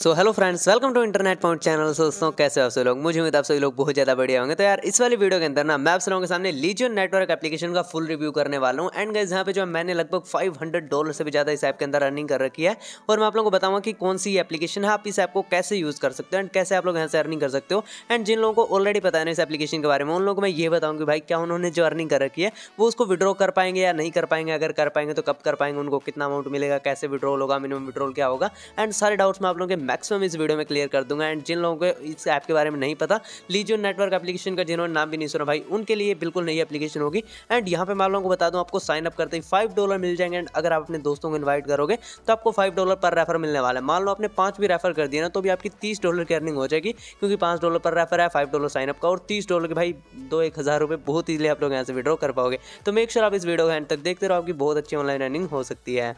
So hello friends welcome to internet point channel दोस्तों, कैसे हो आप सभी लोग? मुझे उम्मीद आप सभी लोग बहुत ज़्यादा बढ़िया होंगे। तो यार, इस वाली वीडियो के अंदर ना, मैं आप लोगों के सामने लीजियन नेटवर्क एप्लीकेशन का फुल रिव्यू करने वाला हूँ। एंड गाइस यहाँ पे जो मैंने लगभग 500 डॉलर से भी ज़्यादा इस ऐप के अंदर अर्निंग कर रखी है। और मैं आप लोगों को बताऊँगा कि कौन सी एप्लीकेशन है, आप इस ऐप को कैसे यूज़ कर सकते हो एंड कैसे आप लोग यहाँ से अर्निंग कर सकते हो। एंड जिन लोगों को ऑलरेडी पता है इस एप्लीकेशन के बारे में, उन लोगों को मैं ये बताऊँगी भाई, क्या उन्होंने जो अर्निंग कर रखी है, वो उसको विड्रॉ कर पाएँगे या नहीं कर पाएँगे। अगर कर पाएँगे तो कब कर पाएँगे, उनको कितना अमाउंट मिलेगा, कैसे विड्रॉल होगा मिनिमम विड्रॉल क्या होगा। एंड सारे डाउट्स मैं आप लोगों के मैक्सिमम इस वीडियो में क्लियर कर दूँगा। एंड जिन लोगों को इस ऐप के बारे में नहीं पता लीजियो नेटवर्क एप्लीकेशन का जिन्होंने नाम भी नहीं सुना भाई, उनके लिए बिल्कुल नई एप्लीकेशन होगी। एंड यहाँ पे मैं लोगों को बता दूँ, आपको साइन अप करते ही फाइव डॉलर मिल जाएँगे। एंड अगर आप अपने दोस्तों को इन्वाइट करोगे तो आपको फाइव डॉलर पर रेफर मिलने वाला है। मान लो आपने पाँच भी रेफर कर दिया ना तो भी आपकी तीस डॉलर की अर्निंग हो जाएगी, क्योंकि पाँच डॉलर पर रेफर है फाइव डॉलर साइनअप का। और तीस डॉलर के भाई, दो एक हज़ार रुपये बहुत ईजिली आप लोग यहाँ से विड्रॉ कर पाओगे। तो मेक श्योर आप इस वीडियो को एंड तक देखते रहो, आपकी बहुत अच्छी ऑनलाइन अर्निंग हो सकती है।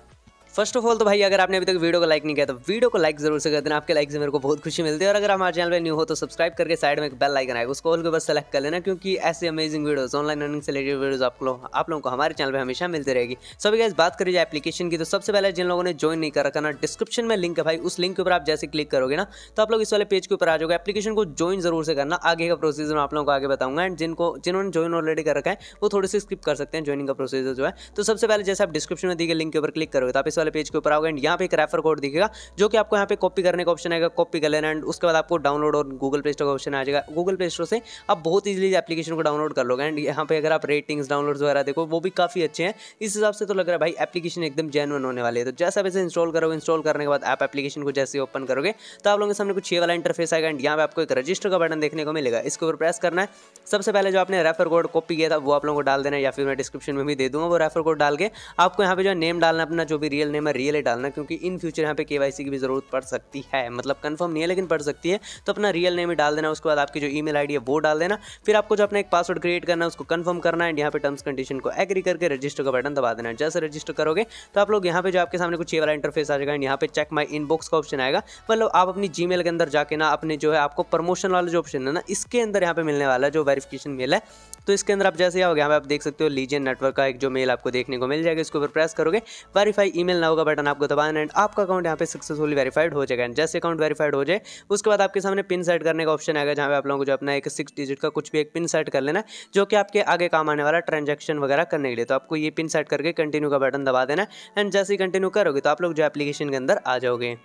फ़र्स्ट ऑफ़ ऑल तो भाई, अगर आपने अभी तक वीडियो को लाइक नहीं किया तो वीडियो को लाइक ज़रूर से कर देना। आपके लाइक से मेरे को बहुत खुशी मिलती है। और अगर हमारे चैनल पे न्यू हो तो सब्सक्राइब करके साइड में एक बेल आइकन आएगा, उसको ऑल के बस सेलेक्ट कर लेना, क्योंकि ऐसे अमेजिंग वीडियोस ऑनलाइन अर्निंग से रिलेटेड वीडियोस आप लोग, आप लोगों को हमारे चैनल पर हमेशा मिलती रहेगी। सो अभी गाइस बात करिए एप्लीकेशन की तो सबसे पहले जिन लोगों ने ज्वाइन नहीं कर रखा ना डिस्क्रिप्शन में लिंक है भाई, उस लिंक के ऊपर आप जैसे क्लिक करोगे ना तो आप लोग इस वाले पेज के ऊपर आ जाओगे। एप्लीकेशन को ज्वाइन ज़रूर से करना, आगे का प्रोसीजर मैं आप लोगों को आगे बताऊँगा। एंड जिनको, जिन्होंने ज्वाइन ऑलरेडी कर रखा है, वो थोड़ी सी स्किप कर सकते हैं ज्वाइनिंग का प्रोसीजर जो है। तो सबसे पहले जैसे आप डिस्क्रिप्शन में दी गए लिंक के ऊपर क्लिक करोगे तो आप इस वाले पेज के ऊपर आओगे एंड यहाँ पे एक रेफर कोड दिखेगा, जो कि आपको यहाँ पे कॉपी करने का ऑप्शन आएगा कॉपी कर लेना एंड उसके बाद आपको डाउनलोड और गूगल प्ले स्टोर का ऑप्शन आ जाएगा। गूगल प्ले स्टोर से आप बहुत ईजिली एप्लीकेशन को डाउनलोड कर लोगे एंड यहाँ पे अगर आप रेटिंग्स डाउनलोड वगैरह देखो, वो भी काफ़ी अच्छे हैं। इस हिसाब से तो लग रहा है भाई एप्लीकेशन एकदम जेनुअन होने वाली तो जैसा वैसे इंस्टॉल करोगे इंस्टॉल करने के बाद आप एप्लीकेशन को जैसे ओपन करोगे तो आप लोगों के सामने कुछ ये वाला इंटरफेस आएगा एंड यहाँ पे आपको एक रजिस्टर का बटन देखने को मिलेगा। इसके ऊपर प्रेस करना है। सबसे पहले जो आपने रेफर कोड कॉपी किया था, वो आप लोगों को डाल देना या फिर मैं डिस्क्रिप्शन में भी दे दूँगा, वो रेफर कोड डाल के आपको यहाँ पे जो नेम डालना, अपना जो भी रियल नेम है रियल ही डालना, क्योंकि इन फ्यूचर यहाँ पे केवाईसी की भी ज़रूरत पड़ सकती है। मतलब कंफर्म नहीं है, लेकिन पड़ सकती है। तो अपना रियल नेम ही डाल देना, उसके बाद आपकी जो ईमेल आईडी है, वो डाल देना। फिर आपको जो अपना एक पासवर्ड क्रिएट करना है, उसको कंफर्म करना है यहाँ पे टर्म्स कंडीशन को एग्री करके रजिस्टर का बटन दबा देना। जैसे रजिस्टर करोगे तो आप लोग यहाँ पे जो आपके सामने कुछ ये वाला इंटरफेस आ जाएगा यहाँ पे चेक माई इनबॉक्स का ऑप्शन आएगा। मतलब आप अपनी जी के अंदर जाके ना, अपने जो है आपको प्रमोशन वाला जो ऑप्शन है ना, इसके अंदर यहाँ पे मिलने वाला जो वेरिफिकेशन मेल है तो इसके अंदर आप जैसे आओगे, यहाँ पे आप देख सकते हो लीजियन नेटवर्क का एक जो मेल आपको देखने को मिल जाएगा, इसके ऊपर प्रेस करोगे। वेरीफाई ईमेल ना होगा बटन आपको दबाना एंड आपका अकाउंट यहाँ पे सक्सेसफुली वेरीफाइड हो जाएगा। जैसे अकाउंट वेरीफाइड हो जाए, उसके बाद आपके सामने पिन सेट करने का ऑप्शन आएगा, जहाँ पे आप लोगों को जो अपना एक सिक्स डिजिट का कुछ भी एक पिन सेट कर लेना जो कि आपके आगे काम आने वाला ट्रांजेक्शन वगैरह करने के लिए। तो आपको ये पिन सेट करके कंटिन्यू का बटन दबा देना एंड जैसे ही कंटिन्यू करोगे तो आप लोग जो एप्लीकेशन के अंदर आ जाओगे।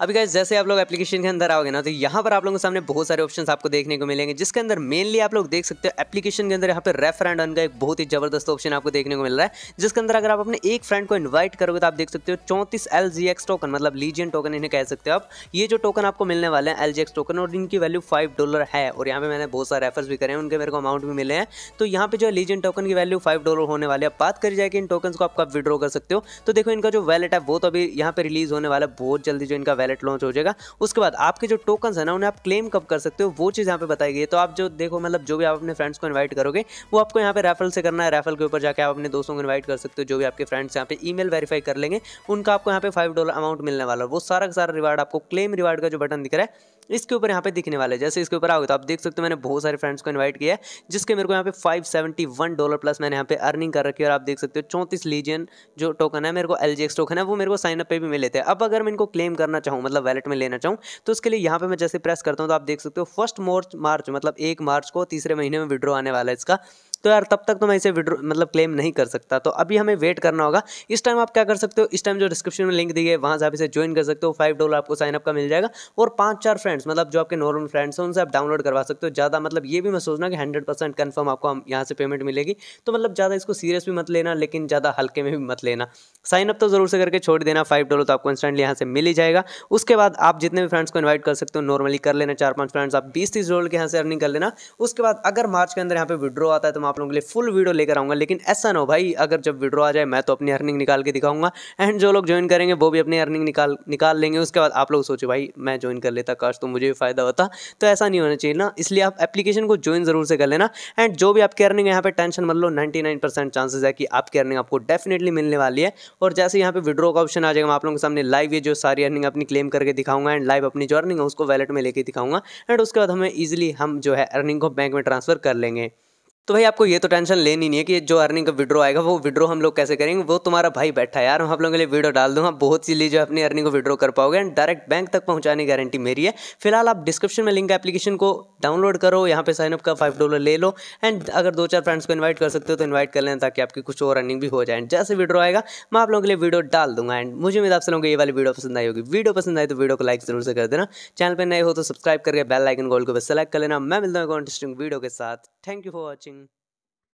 अभी गाइस जैसे आप लोग एप्लीकेशन के अंदर आओगे ना तो यहाँ पर आप लोगों के सामने बहुत सारे ऑप्शंस आपको देखने को मिलेंगे, जिसके अंदर मेनली आप लोग देख सकते हो एप्लीकेशन के अंदर यहाँ पे रेफर एंड का एक बहुत ही ज़बरदस्त ऑप्शन आपको देखने को मिल रहा है, जिसके अंदर अगर आप अपने एक फ्रेंड को इन्वाइट करोगे तो आप देख सकते हो चौंतीस एल टोकन मतलब लीजियन टोकन इन्हें कह सकते हो आप। ये जो टोकन आपको मिलने वाले हैं LGX टोकन और इनकी वैल्यू फाइव डॉलर है, और यहाँ पे मैंने बहुत सारे रेफर्स भी करे हैं, उनके मेरे को अमाउंट भी मिले हैं। तो यहाँ पे जो लीजियन टोकन की वैल्यू फाइव डॉलर होने वाली है। बात करी जाए कि इन टोकन को आप कब विड्रॉ कर सकते हो तो देखो इनका जो वैलेट है, वो तो अभी यहाँ पे रिलीज़ होने वाला है, बहुत जल्दी जो इनका वैलेट लॉन्च हो जाएगा। उसके बाद आपके जो टोकन है ना, उन्हें आप क्लेम कब कर सकते हो, वो चीज़ यहाँ पे बताई गई है। तो आप जो देखो मतलब जो भी आप अपने फ्रेंड्स को इन्वाइट करोगे, वो आपको यहाँ पे रेफल से करना है। रेफरल के ऊपर जाकर आप अपने दोस्तों को इन्वाइट कर सकते हो, जो भी आपके फ्रेंड्स यहाँ पे ईमेल वेरीफाई कर लेंगे, उनका आपको यहाँ पे फाइव डॉलर अमाउंट मिलने वाला वो सारा का सारा रिवार्ड आपको क्लेम रिवार्ड का जो बटन दिख रहा है इसके ऊपर यहाँ पे दिखने वाले जैसे इसके ऊपर आओगे तो आप देख सकते हो मैंने बहुत सारे फ्रेंड्स को इन्वाइट किया है, जिसके मेरे को यहाँ पे 571 डॉलर प्लस मैंने यहाँ पे अर्निंग कर रखी है और आप देख सकते हो चौंतीस लीजियन जो टोकन है, मेरे को एल टोकन है, वो मेरे को साइन अप पे भी मिले थे। अब अगर मैं इनको क्लेम करना चाहूँ मतलब वैलेट में लेना चाहूँ तो उसके लिए यहाँ पर मैं जैसे प्रेस करता हूँ तो आप देख सकते हो फ़र्स्ट मार्च मार्च मतलब एक मार्च को तीसरे महीने में विड्रॉ आने वाला है इसका। तो यार तब तक तो मैं इसे विड्रो मतलब क्लेम नहीं कर सकता। तो अभी हमें वेट करना होगा। इस टाइम आप क्या कर सकते हो? इस टाइम जो डिस्क्रिप्शन में लिंक दी है, वहाँ से आप इसे ज्वाइन कर सकते हो। फाइव डॉलर आपको साइनअप का मिल जाएगा। और पाँच चार फ्रेंड्स मतलब जो आपके नॉर्मल फ्रेंड्स हैं, उनसे आप डाउनलोड करवा सकते हो। ज़्यादा मतलब ये भी मैं सोचना कि हंड्रेड परसेंट कन्फर्म आपको यहाँ से पेमेंट मिलेगी। तो मतलब ज़्यादा इसको सीरियस भी मत लेना, लेकिन ज़्यादा हल्के में भी मत लेना। साइनअप तो ज़रूर से करके छोड़ देना। फाइव डॉलर तो आपको इंस्टेंटली यहाँ से मिल ही जाएगा। उसके बाद आप जितने भी फ्रेंड्स को इन्वाइट कर सकते हो नॉर्मली कर लेना। चार पाँच फ्रेंड्स आप बीस तीस डॉलर के यहाँ से अर्निंग कर लेना। उसके बाद अगर मार्च के अंदर यहाँ पे विड्रॉ आता है तो आप लोगों के लिए फुल वीडियो लेकर आऊँगा, लेकिन ऐसा ना हो भाई, अगर जब विड्रॉ आ जाए, मैं तो अपनी अर्निंग निकाल के दिखाऊँगा एंड जो लोग ज्वाइन करेंगे, वो भी अपनी अर्निंग निकाल निकाल लेंगे, उसके बाद आप लोग सोचो भाई, मैं ज्वाइन कर लेता, काश तो मुझे भी फ़ायदा होता। तो ऐसा नहीं होना चाहिए ना, इसलिए आप एप्लीकेशन को ज्वाइन ज़रूर से कर लेना एंड जो भी आपकी अर्निंग यहाँ पर टेंशन मत लो नाइन्टी चांसेस है कि आपकी अर्निंग आपको डेफिनेटली मिलने वाली है। और जैसे यहाँ पे विड्रो का ऑप्शन आ जाएगा, मैं आप लोगों के सामने लाइव ये जो सारी अर्निंग अपनी क्लेम करके दिखाऊँगा एंड लाइव अपनी जो अर्निंग है, उसको वैलेट में लेके दिखाऊँगा एंड उसके बाद हमें ईजिली हम जो है अर्निंग को बैंक में ट्रांसफ़र कर लेंगे। तो भाई आपको ये तो टेंशन लेनी नहीं है कि जो अर्निंग का विड्रो आएगा, वो विड्रो हम लोग कैसे करेंगे? वो तुम्हारा भाई बैठा है यार, हम आप लोगों के लिए वीडियो डाल दूँ। आप बहुत सी जो अपनी अर्निंग को विड्रो कर पाओगे एंड डायरेक्ट बैंक तक पहुँचाने की गारंटी मेरी है। फ़िलहाल आप डिस्क्रिप्शन में लिंक एप्लीकेशन को डाउनलोड करो, यहाँ पे साइनअप का फाइव डॉलर ले लो एंड अगर दो चार फ्रेंड्स को इन्वाइट कर सकते हो तो इन्वाइट कर लें ताकि आपकी कुछ और अर्निंग भी हो जाए। जैसे विड्रो आएगा, मैं आप लोगों के लिए वीडियो डाल दूँगा। एंड मुझे उम्मीद आपसे लोगों ये वाली वीडियो पसंद आई होगी। वीडियो पसंद आई तो वीडियो को लाइक ज़रूर से कर देना। चैनल पर नए हो तो सब्सक्राइब करके बेल आइकन कॉल को सेलेक्ट कर लेना। मैं मिलता हूँ इंटरेस्टिंग वीडियो के साथ। Thank you for watching